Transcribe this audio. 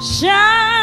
shine.